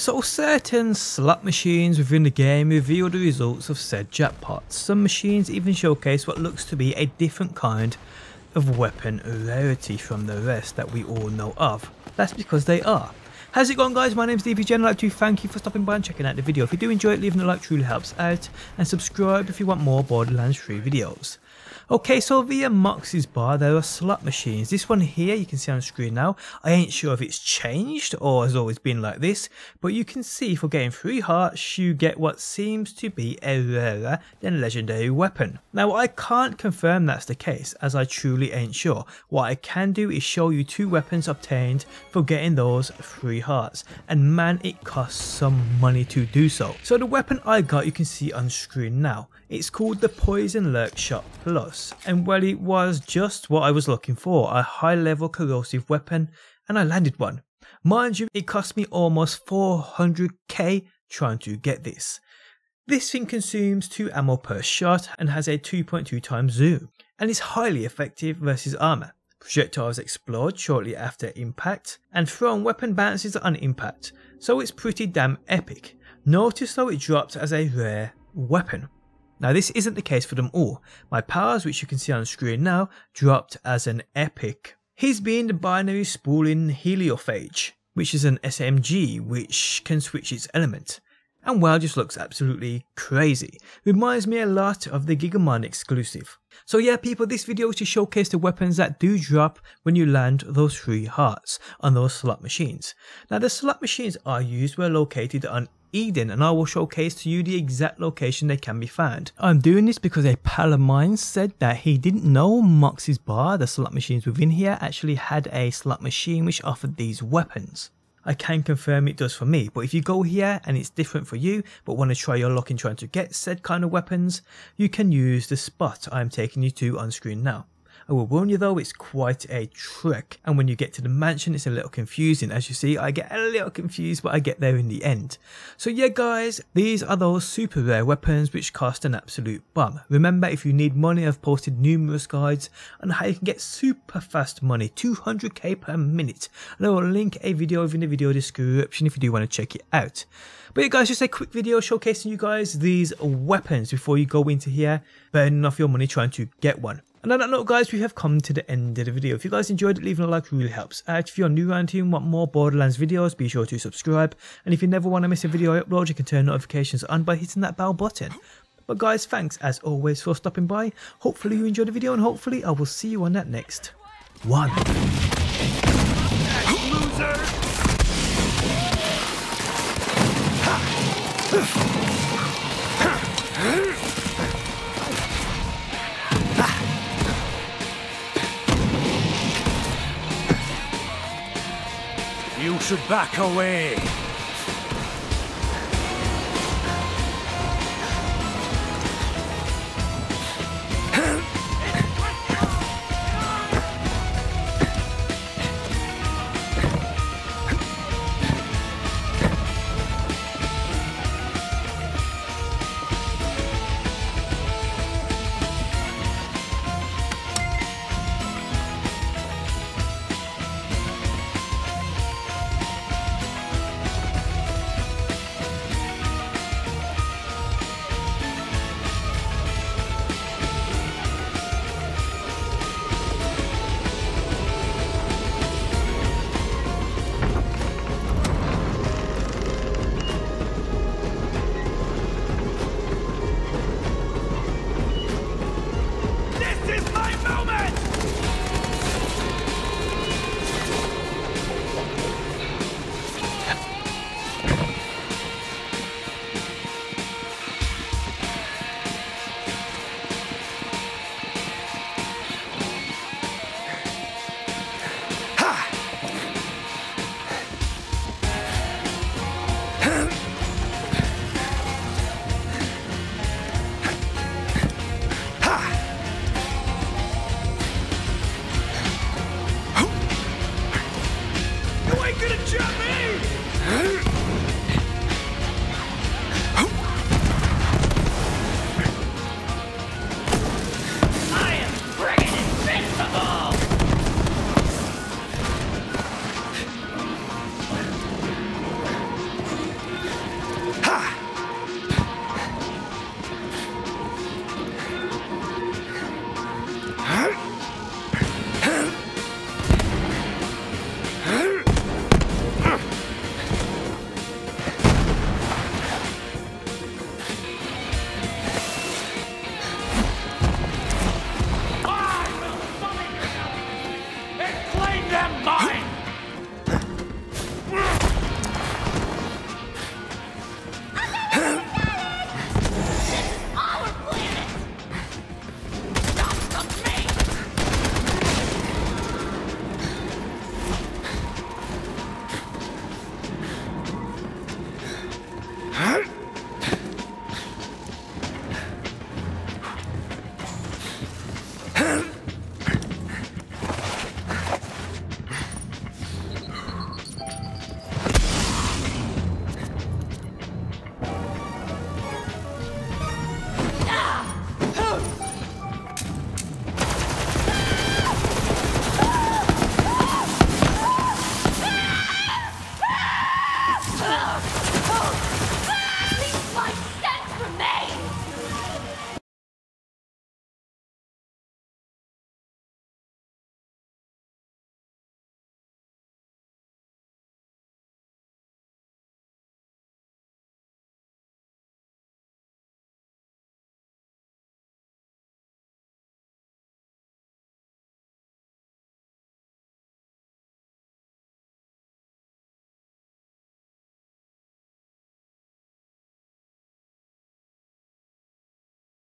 So certain slot machines within the game reveal the results of said jackpots. Some machines even showcase what looks to be a different kind of weapon rarity from the rest that we all know of. That's because they are. How's it going guys, my name is DPJ and I'd like to thank you for stopping by and checking out the video. If you do enjoy it, leaving a like truly helps out and subscribe if you want more Borderlands 3 videos. Okay, so via Moxxi's bar, there are slot machines. This one here, you can see on screen now. I ain't sure if it's changed or has always been like this, but you can see for getting 3 hearts, you get what seems to be a rarer than legendary weapon. Now, I can't confirm that's the case, as I truly ain't sure. What I can do is show you two weapons obtained for getting those 3 hearts, and man, it costs some money to do so. So the weapon I got, you can see on screen now. It's called the Poison Lurk Shot Plus, and well it was just what I was looking for, a high level corrosive weapon, and I landed one. Mind you, it cost me almost 400k trying to get this. This thing consumes 2 ammo per shot and has a 2.2 times zoom, and is highly effective versus armor. Projectiles explode shortly after impact, and thrown weapon bounces on impact, so it's pretty damn epic. Notice though it drops as a rare weapon. Now this isn't the case for them all. My powers, which you can see on screen now, dropped as an epic. He's being the binary spooling heliophage, which is an SMG which can switch its element. And well, just looks absolutely crazy. Reminds me a lot of the Gigamind exclusive. So yeah people, this video is to showcase the weapons that do drop when you land those three hearts on those slot machines. Now the slot machines are used where located on Eden and I will showcase to you the exact location they can be found. I'm doing this because a pal of mine said that he didn't know Moxxi's bar, the slot machines within here, actually had a slot machine which offered these weapons. I can confirm it does for me, but if you go here and it's different for you, but want to try your luck in trying to get said kind of weapons, you can use the spot I'm taking you to on screen now. I will warn you though, it's quite a trick. And when you get to the mansion, it's a little confusing. As you see, I get a little confused, but I get there in the end. So yeah, guys, these are those super rare weapons which cost an absolute bomb. Remember, if you need money, I've posted numerous guides on how you can get super fast money, 200k per minute. And I will link a video in the video description if you do want to check it out. But yeah guys, just a quick video showcasing you guys these weapons before you go into here, burning off your money trying to get one. And on that note guys, we have come to the end of the video. If you guys enjoyed it, leaving a like really helps out. If you're new around here and want more Borderlands videos, be sure to subscribe. And if you never want to miss a video I upload, you can turn notifications on by hitting that bell button. But guys, thanks as always for stopping by. Hopefully you enjoyed the video and hopefully I will see you on that next one. You should back away. Shut me!